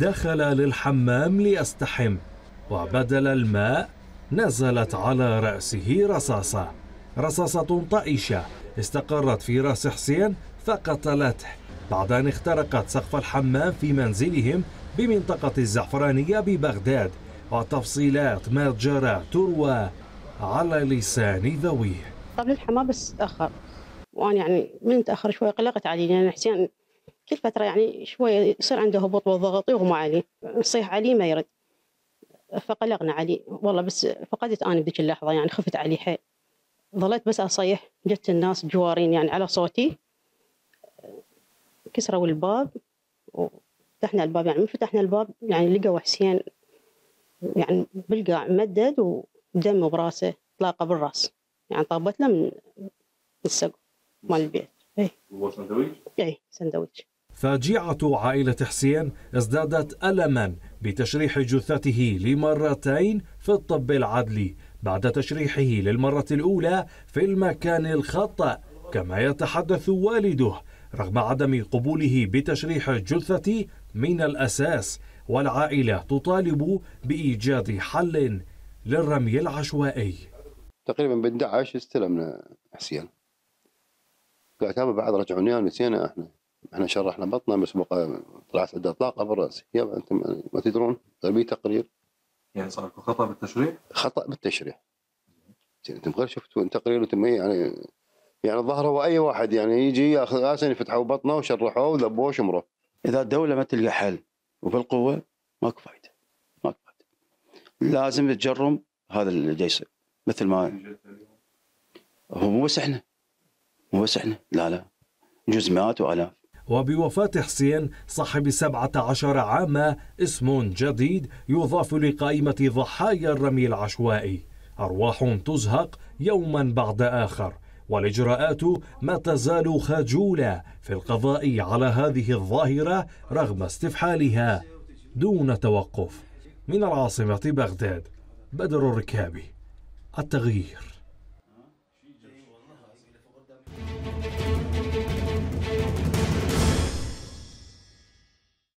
دخل للحمام ليستحم وبدل الماء نزلت على رأسه رصاصة. رصاصة طائشة استقرت في رأس حسين فقتلته. بعد أن اخترقت سقف الحمام في منزلهم بمنطقة الزعفرانية ببغداد وتفصيلات ما جرى تروى على لسان ذويه. قبل الحمام بس تأخر وأنا يعني من تأخر شوي قلقت علي لأن حسين كل فترة يعني شوية يصير عنده هبوط وضغط يغمى عليه. نصيح عليه ما يرد. فقلقنا عليه والله بس فقدت أنا بذيك اللحظة يعني خفت عليه حيل. ظليت بس أصيح. جت الناس جوارين يعني على صوتي. كسروا الباب. وفتحنا الباب يعني من فتحنا الباب يعني لقوا حسين يعني بالقاع مدد ودم براسه طلاقة بالراس. يعني طابت له من السقف مال البيت. هو سندويش؟ اي سندويش. فاجعة عائلة حسين ازدادت ألما بتشريح جثته لمرتين في الطب العدلي بعد تشريحه للمرة الأولى في المكان الخطأ كما يتحدث والده رغم عدم قبوله بتشريح الجثة من الأساس والعائلة تطالب بإيجاد حل للرمي العشوائي. تقريبا ب 11 استلمنا حسين. هذا بعد رجعوني نسينا إحنا. إحنا شرحنا بطنه بس بقى طلعت عنده طلاقه بالراس يا أنتم ما تدرون؟ طيب تقرير. يعني صار لكم خطأ بالتشريح؟ خطأ بالتشريح. أنتم غير شفتوا تقرير أنتم يعني يعني الظاهر هو أي واحد يعني يجي ياخذ غاسن يفتحوا بطنه وشرحوه وذبوه وشمروه. إذا الدولة ما تلقى حل وبالقوة ماكو فايدة. ماكو فايدة. لازم تجرم هذا اللي جاي يصير. مثل ما هو مو بس إحنا. مو بس إحنا لا لا. جزء مئات وألاف. وبوفاة حسين صاحب 17 عاما اسم جديد يضاف لقائمة ضحايا الرمي العشوائي. أرواح تزهق يوما بعد آخر. والإجراءات ما تزال خجولة في القضاء على هذه الظاهرة رغم استفحالها دون توقف. من العاصمة بغداد بدر الركابي. التغيير.